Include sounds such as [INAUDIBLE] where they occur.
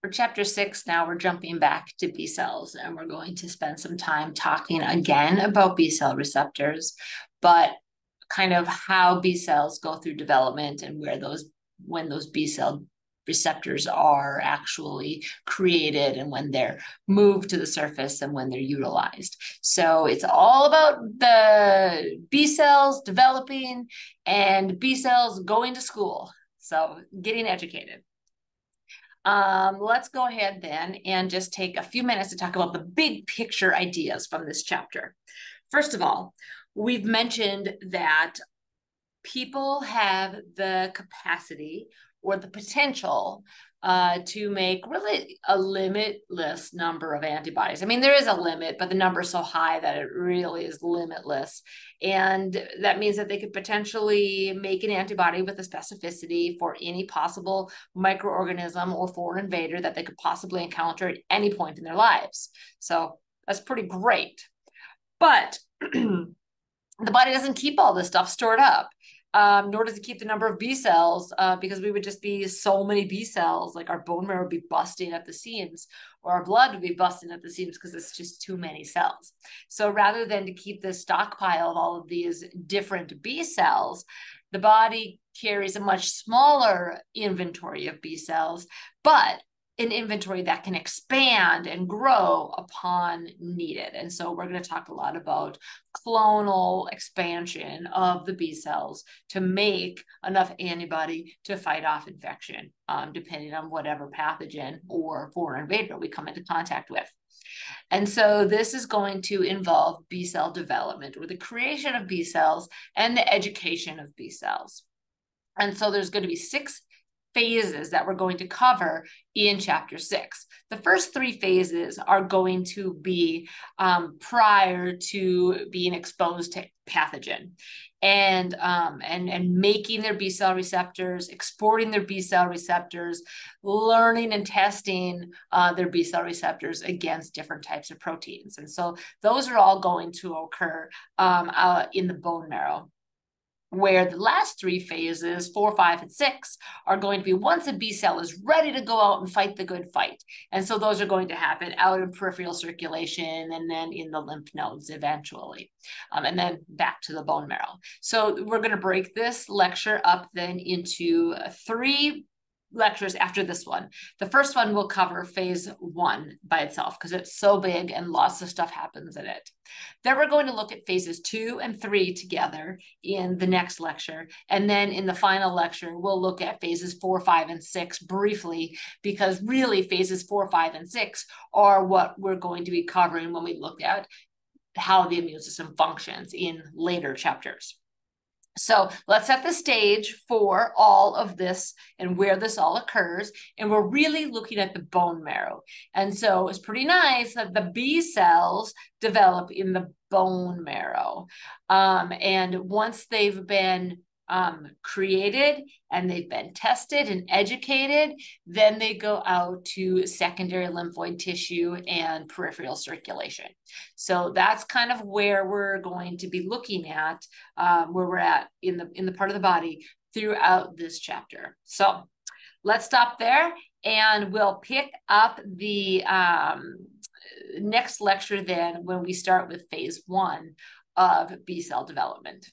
For chapter six, now we're jumping back to B cells and we're going to spend some time talking again about B cell receptors, but kind of how B cells go through development and where those, when those B cell receptors are actually created and when they're moved to the surface and when they're utilized. So it's all about the B cells developing and B cells going to school. So getting educated. Um, let's go ahead then and just take a few minutes to talk about the big picture ideas from this chapter. First of all, we've mentioned that people have the capacity or the potential uh, to make really a limitless number of antibodies. I mean, there is a limit, but the number is so high that it really is limitless. And that means that they could potentially make an antibody with a specificity for any possible microorganism or foreign invader that they could possibly encounter at any point in their lives. So that's pretty great. But [CLEARS THROAT] the body doesn't keep all this stuff stored up um, nor does it keep the number of B cells uh, because we would just be so many B cells, like our bone marrow would be busting at the seams or our blood would be busting at the seams because it's just too many cells. So rather than to keep this stockpile of all of these different B cells, the body carries a much smaller inventory of B cells, but an inventory that can expand and grow upon needed. And so we're going to talk a lot about clonal expansion of the B cells to make enough antibody to fight off infection, um, depending on whatever pathogen or foreign invader we come into contact with. And so this is going to involve B cell development or the creation of B cells and the education of B cells. And so there's going to be six phases that we're going to cover in chapter six. The first three phases are going to be um, prior to being exposed to pathogen and um, and and making their B cell receptors, exporting their B cell receptors, learning and testing uh, their B cell receptors against different types of proteins. And so those are all going to occur um, uh, in the bone marrow where the last three phases, four, five, and six, are going to be once a B cell is ready to go out and fight the good fight. And so those are going to happen out in peripheral circulation and then in the lymph nodes eventually, um, and then back to the bone marrow. So we're going to break this lecture up then into three lectures after this one. The first one will cover phase one by itself because it's so big and lots of stuff happens in it. Then we're going to look at phases two and three together in the next lecture. And then in the final lecture, we'll look at phases four, five, and six briefly because really phases four, five, and six are what we're going to be covering when we look at how the immune system functions in later chapters. So let's set the stage for all of this and where this all occurs. And we're really looking at the bone marrow. And so it's pretty nice that the B cells develop in the bone marrow. Um, and once they've been um, created and they've been tested and educated, then they go out to secondary lymphoid tissue and peripheral circulation. So that's kind of where we're going to be looking at um, where we're at in the in the part of the body throughout this chapter. So let's stop there and we'll pick up the um, next lecture then when we start with phase one of B cell development.